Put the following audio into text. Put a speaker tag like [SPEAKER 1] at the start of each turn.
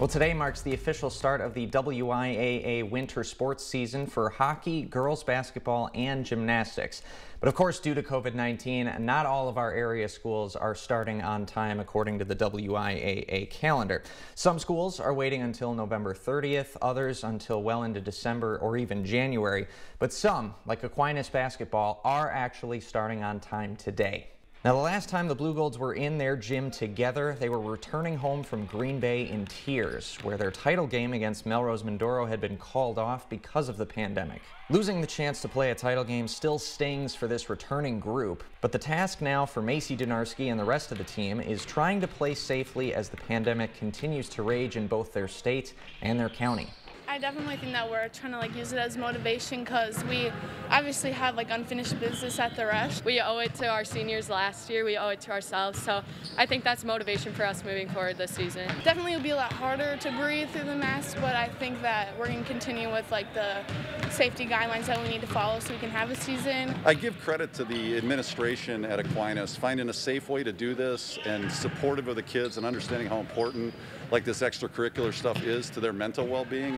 [SPEAKER 1] Well, today marks the official start of the WIAA winter sports season for hockey, girls basketball, and gymnastics. But of course, due to COVID-19, not all of our area schools are starting on time according to the WIAA calendar. Some schools are waiting until November 30th, others until well into December or even January. But some, like Aquinas basketball, are actually starting on time today. Now, the last time the Blugolds were in their gym together, they were returning home from Green Bay in tears, where their title game against Melrose Mindoro had been called off because of the pandemic. Losing the chance to play a title game still stings for this returning group, but the task now for Macy Donarski and the rest of the team is trying to play safely as the pandemic continues to rage in both their state and their county.
[SPEAKER 2] I definitely think that we're trying to like use it as motivation because we obviously have like unfinished business at the Resch.
[SPEAKER 3] We owe it to our seniors last year. We owe it to ourselves. So I think that's motivation for us moving forward this season.
[SPEAKER 2] Definitely it'll be a lot harder to breathe through the mask, but I think that we're going to continue with like the safety guidelines that we need to follow so we can have a season.
[SPEAKER 4] I give credit to the administration at Aquinas finding a safe way to do this and supportive of the kids and understanding how important like this extracurricular stuff is to their mental well-being.